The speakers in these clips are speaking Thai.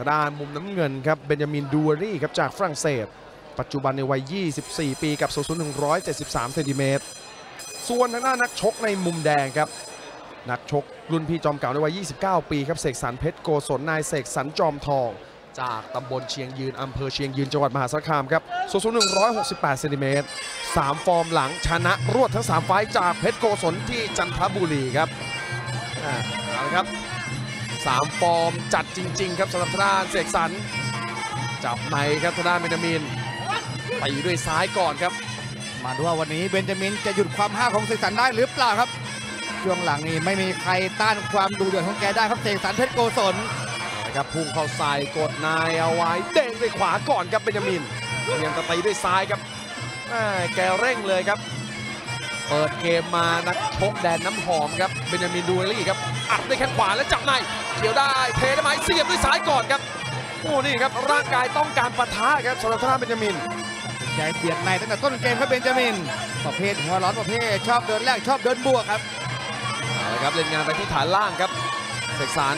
ทางด้านมุมน้ำเงินครับเบนจามินดูรี่ครับจากฝรั่งเศส ปัจจุบันในวัย 24 ปีกับสูงสุด173เซนติเมตรส่วนทางด้านนักชกในมุมแดงครับ นักชกรุ่นพี่จอมเก่าในวัย 29 ปีครับเสกสรรเพชรโกศลนายเสกสรรจอมทอง จากตำบลเชียงยืนอำเภอเชียงยืนจังหวัดมหาสารคามครับสูงสุด168เซนติเมตรสามฟอร์มหลังชนะรวดทั้ง 3 ไฟจากเพชรโกศลที่จันทบุรีครับอ่าเอาละครับ สามฟอร์มจัดจริง ๆ ครับสำหรับทางด้านเสกสรรจับในครับทางด้านเบนจามินตีด้วยซ้ายก่อนครับ มาดูว่าวันนี้เบนจามินจะหยุดความห้าวของเสกสรรได้หรือเปล่าครับ ช่วงหลังนี้ไม่มีใครต้านความดุเดือดของแกได้ครับเสกสรรเพชรโกศลนะครับพุ่งเข้าใส่กดนายเอาไว้เด้งด้วยขวาก่อนครับเบนจามินพยายามจะตีด้วยซ้ายครับแม่แกเร่งเลยครับ เปิดเกมมานักชกแดนน้ำหอมครับเบนจามินดูเอลลี่ครับ อัดด้วยแข้งขวาแล้วจับในเขียวได้เทได้ไหมเสียบด้วยซ้ายก่อนครับโอ้นี่ครับร่างกายต้องการปะทะครับสำหรับทางด้านเบนจามินใจเบียดในตั้งแต่ต้นเกมครับเบนจามิน ประเภทหัวร้อนประเภทชอบเดินแรกชอบเดินบวกครับเอาละครับเล่นงานไปที่ฐานล่างครับเสกสรร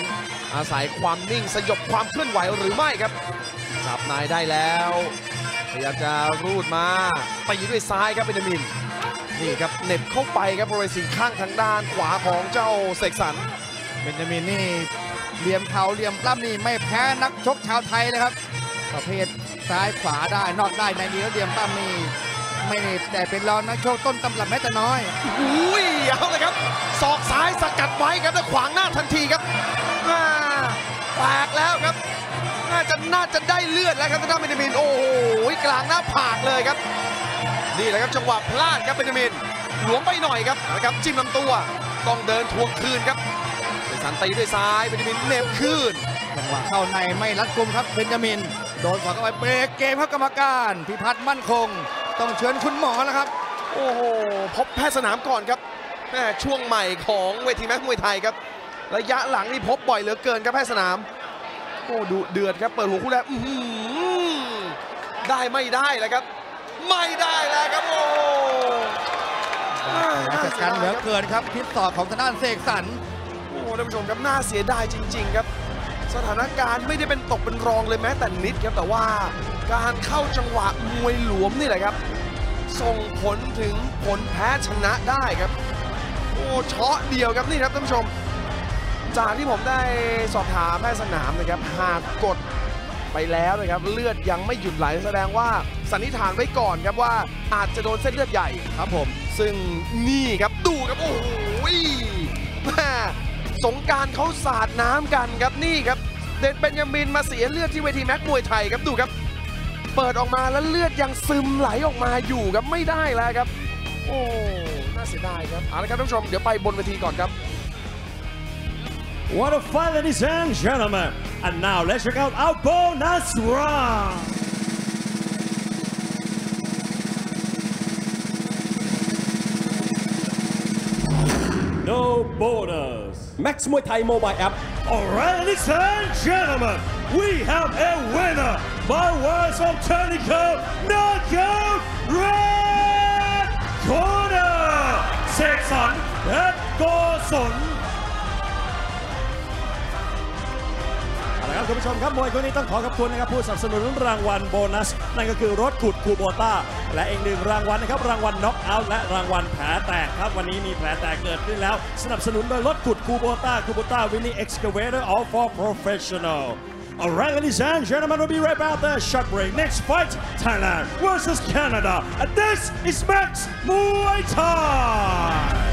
อาศัยความนิ่งสยบความเคลื่อนไหวหรือไม่ครับ จับนายได้แล้วพยายามจะรูดมาตีด้วยซ้ายครับเบนจามินนี่ครับเหน็บเข้าไปครับบริเวณสีข้างทางด้านขวาของเจ้าเสกสรร เบนจามินนี่เหลี่ยมเขาเหลี่ยมปล้ำนี่ไม่แพ้นักชกชาวไทยเลยครับ ประเภทซ้ายขวาได้นอกได้ในนี้แล้วเหลี่ยมปล้ำนี่ไม่แต่เป็นรองนักชกต้นตำรับแม้แต่น้อยอุ้ยเอาเลยครับศอกซ้ายสกัดไว้ครับแล้วขวางหน้าทันทีครับอ่าแตกแล้วครับ น่าจะน่าจะได้เลือดแล้วครับทางด้านเบนจามินโอ้โหกลางหน้าผากเลยครับ นี่แหละครับจังหวะพลาดครับเบนจามินหลวมไปหน่อยครับนะครับจิ้มลำตัวต้องเดินทวงคืนครับ สกสรรตีด้วยซ้ายเบนจามินเหน็บคืนจังหวะเข้าในไม่รัดกุมครับเบนจามิน โดนขวาเข้าไปเบรกเกมครับกรรมการ พิพัฒน์มั่นคง ต้องเชิญคุณหมอแล้วครับ โอ้โหพบแพทย์สนามก่อนครับแม่ช่วงใหม่ของเวทีแม็กซ์มวยไทยครับ ระยะหลังนี่พบบ่อยเหลือเกินครับแพทย์สนาม โอ้ดูเดือดครับเปิดหัวคู่แรกอื้อหือได้ไม่ได้แล้วครับ ไม่ได้แล้วครับโอ้ราชการเหลือเกินครับพิษสอบของทางด้านเสกสรรโอ้ ท่านผู้ชมครับน่าเสียดายจริง ๆ ครับ สถานการณ์ไม่ได้เป็นตกเป็นรองเลยแม้แต่นิดครับแต่ว่าการเข้าจังหวะมวยหลวมนี่แหละครับ ส่งผลถึงผลแพ้ชนะได้ครับ โอ้เชาะเดียวครับนี่ครับท่านผู้ชม จากที่ผมได้สอบถามแพทย์สนามนะครับหากกดไปแล้วนะครับเลือดยังไม่หยุดไหลแสดงว่าสันนิษฐานไว้ก่อนครับว่าอาจจะโดนเส้นเลือดใหญ่ครับผม ซึ่งนี่ครับดูครับโอ้โหแม่ สงการเขาสาดน้ำกันครับนี่ครับ เดนเบนยามินมาเสียเลือดที่เวทีแม็กมวยไทยครับดูครับ เปิดออกมาแล้วเลือดยังซึมไหลออกมาอยู่ครับไม่ได้แล้วครับ โอ้น่าเสียดายครับเอาละครับท่านผู้ชมเดี๋ยวไปบนเวทีก่อนครับ What a fight, ladies and gentlemen. And now let's check out our bonus round. No bonus. Max Muay Thai mobile app All right, ladies and gentlemen, we have a winner by words of technical knockout red corner. Sexton at Goson. เอาล ครับคุณผู้ชมครับมวยคู่นี้ต้องขอขอบคุณนะครับผู้สนับสนุนรางวัลโบนัส นั่นก็คือรถขุดคูโบต้า และอีกหนึ่งรางวัลนะครับรางวัลน็อกเอาท์และรางวัลแผลแตกครับวันนี้มีแผลแตกเกิดขึ้นแล้ว สนับสนุนโดยรถขุดคูโบต้าคูโบต้า mini excavator all for professional Alright, ladies and gentlemen, we'll be right back there. Short break. Next fight, Thailand versus Canada. And this is Max Muay Thai.